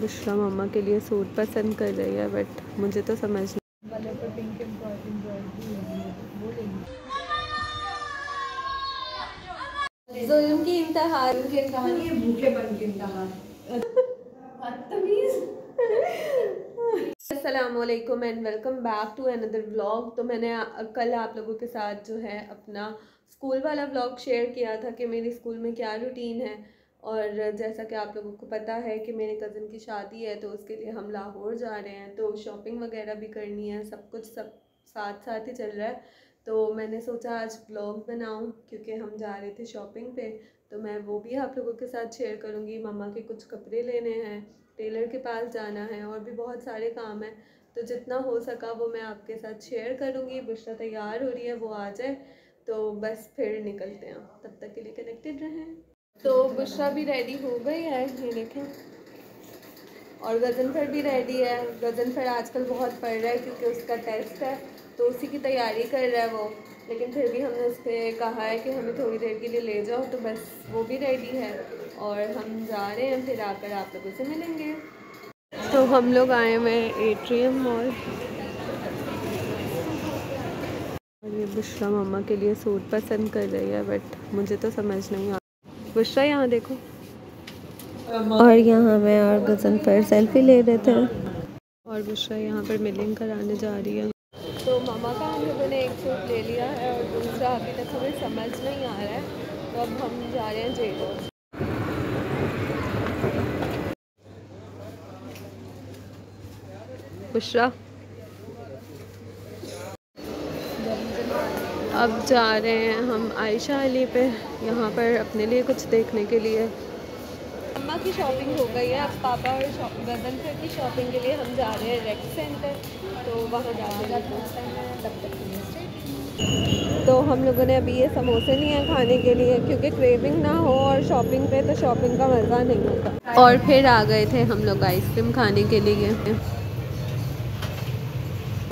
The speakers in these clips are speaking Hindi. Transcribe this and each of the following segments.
बुशरा मम्मा के लिए सूट पसंद कर रही है बट मुझे तो समझ नहीं। जुल्म की इंतहा की कहानी है भूखे बन के Aslam and welcome back to another vlog तो मैंने कल आप लोगों के साथ जो है अपना स्कूल वाला व्लॉग शेयर किया था कि मेरी स्कूल में क्या रूटीन है। और जैसा कि आप लोगों को पता है कि मेरे कज़न की शादी है तो उसके लिए हम लाहौर जा रहे हैं तो शॉपिंग वगैरह भी करनी है, सब कुछ सब साथ साथ ही चल रहा है। तो मैंने सोचा आज ब्लॉग बनाऊँ, क्योंकि हम जा रहे थे शॉपिंग पे तो मैं वो भी आप लोगों के साथ शेयर करूँगी। मम्मा के कुछ कपड़े लेने हैं, टेलर के पास जाना है और भी बहुत सारे काम हैं। तो जितना हो सका वो मैं आपके साथ शेयर करूँगी। बुशरा तैयार हो रही है, वो आ जाए। तो बस फिर निकलते हैं, तब तक के लिए कनेक्टेड रहें। तो बुशरा भी रेडी हो गई है, ये देखें। और गजनफर भी रेडी है। गजनफर आजकल बहुत पड़ रहा है क्योंकि उसका टेस्ट है तो उसी की तैयारी कर रहा है वो। लेकिन फिर भी हमने उस पर कहा है कि हमें थोड़ी देर के लिए ले जाओ तो बस वो भी रेडी है। और हम जा रहे हैं, फिर आकर आप लोगों से मिलेंगे। तो हम लोग आए हुए एट्रियम मॉल और ये बुशरा मम्मा के लिए सूट पसंद कर रही है बट मुझे तो समझ नहीं आ बुशरा यहाँ देखो। और यहाँ मैं और गजन पर सेल्फी ले रहे थे। और बुशरा यहाँ पर मिलिंग कराने जा रही है। तो मामा का हम लोगों ने एक सूट ले लिया है और दूसरा अभी तक हमें समझ नहीं आ रहा है। तो अब हम जा रहे हैं जेलो। बुशरा अब जा रहे हैं हम आयशा अली पे यहाँ पर अपने लिए कुछ देखने के लिए। अम्मा की शॉपिंग हो गई है अब पापा और गगन फिर की शॉपिंग के लिए हम जा रहे हैं रेड सेंटर तो वहाँ जाने तब तक तो हम लोगों ने अभी ये समोसे नहीं हैं खाने के लिए क्योंकि क्रेविंग ना हो और शॉपिंग पे तो शॉपिंग का मज़ा नहीं होता। और फिर आ गए थे हम लोग आइसक्रीम खाने के लिए।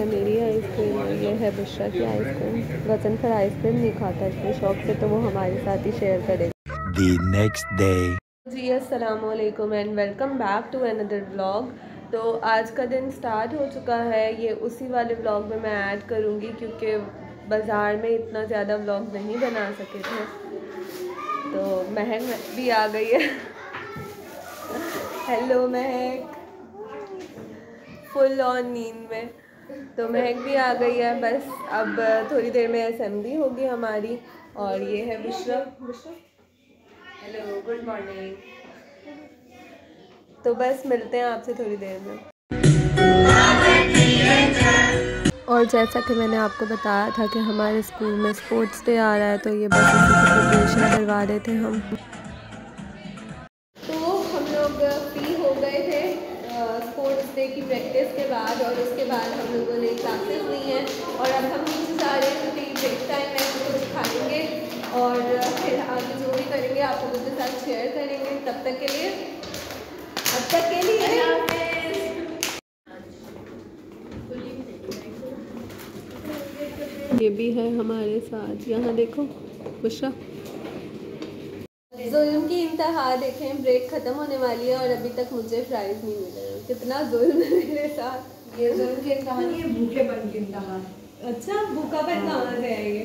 मेरी आइसक्रीम ये है बुशरा की आइसक्रीम। वतन फिर आइसक्रीम नहीं खाता इतने शौक से तो वो हमारे साथ ही शेयर करेगा। The next day. जी अस्सलाम वालेकुम and welcome back to another blog तो आज का दिन स्टार्ट हो चुका है ये उसी वाले ब्लॉग में मैं ऐड करूँगी क्योंकि बाज़ार में इतना ज़्यादा ब्लॉग नहीं बना सके थे। तो महक भी आ गई है। Hello Mahak. फुल ऑन नींद में। तो महक भी आ गई है, बस अब थोड़ी देर में असेंबली होगी हमारी और ये है बुशरा हेलो गुड मॉर्निंग तो बस मिलते हैं आपसे थोड़ी देर में। और जैसा कि मैंने आपको बताया था कि हमारे स्कूल में स्पोर्ट्स डे आ रहा है तो ये बस प्रिपरेशन करवा रहे थे हम। आप लोगों के साथ शेयर करेंगे। तब तक के लिए अब तक के लिए। ये भी है हमारे साथ। यहाँ देखो बुशरा। जुल्म की इंतहा देखें ब्रेक ख़त्म होने वाली है और अभी तक मुझे प्राइज़ नहीं मिला कितना जुल्म है मेरे साथ। ये जुल्म की कहानी है भूखे बन के इंतहा। अच्छा भूखापन कहाँ से है ये?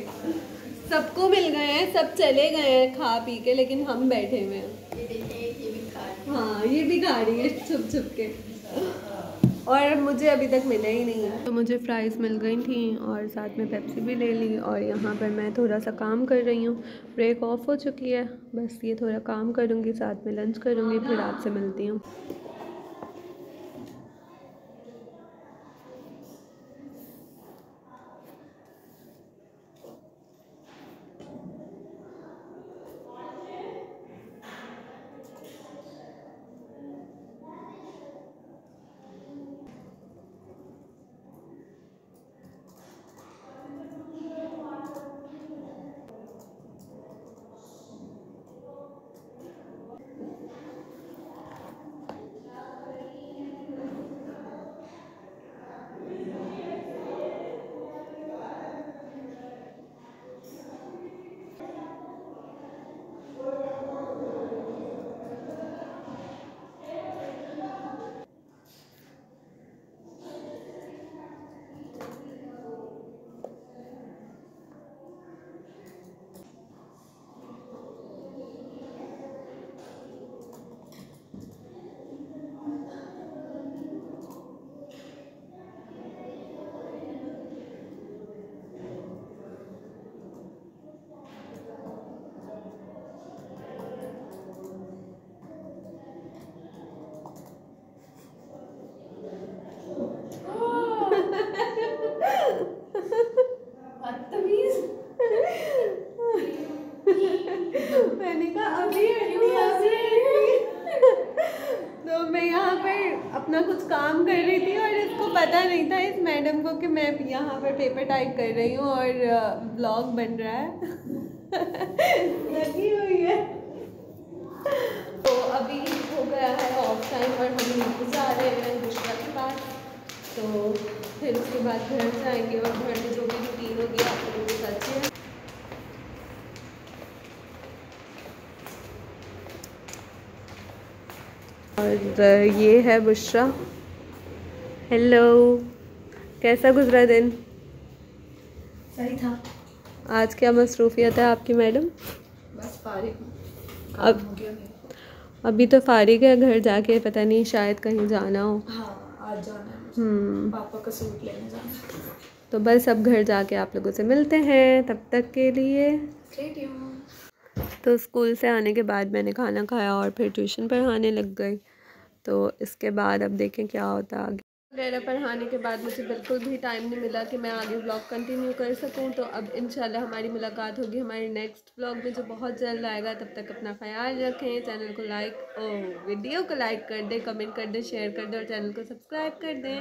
सबको मिल गए हैं सब चले गए हैं खा पी के लेकिन हम बैठे हुए हैं। हाँ। ये भी खा रही है छुप छुप के। और मुझे अभी तक मिला ही नहीं है। तो मुझे फ्राइज़ मिल गई थी और साथ में पेप्सी भी ले ली और यहाँ पर मैं थोड़ा सा काम कर रही हूँ। ब्रेक ऑफ़ हो चुकी है बस ये थोड़ा काम करूँगी साथ में लंच करूँगी फिर आपसे मिलती हूँ। अपना कुछ काम कर रही थी और इसको पता नहीं था इस मैडम को कि मैं यहाँ पर पेपर टाइप कर रही हूँ और ब्लॉग बन रहा है। लगी हुई है। तो अभी हो गया है ऑफ़ टाइम और हम नीचे जा रहे हैं बुशरा के पास तो फिर उसके बाद घर जाएँगे और घर में जो भी रूटीन होगी आप के साथ शेयर और ये है बुशरा हेलो। कैसा गुजरा दिन? सही था। आज क्या मसरूफियत है आपकी मैडम? बस फारिग। अब अभी तो फारिग है घर जाके पता नहीं शायद कहीं जाना हो। हाँ आज जाना है हम्म। पापा का सूट लेने जाना तो बस अब घर जाके आप लोगों से मिलते हैं तब तक के लिए। तो स्कूल से आने के बाद मैंने खाना खाया और फिर ट्यूशन पढ़ाने लग गई। तो इसके बाद अब देखें क्या होता आगे। वगैरह पढ़ाने के बाद मुझे बिल्कुल भी टाइम नहीं मिला कि मैं आगे ब्लॉग कंटिन्यू कर सकूँ। तो अब इन हमारी मुलाकात होगी हमारे नेक्स्ट ब्लॉग में। जो बहुत जल्द आएगा, तब तक अपना ख्याल रखें। चैनल को लाइक और वीडियो को लाइक कर दें कमेंट कर दें शेयर कर दें और चैनल को सब्सक्राइब कर दें।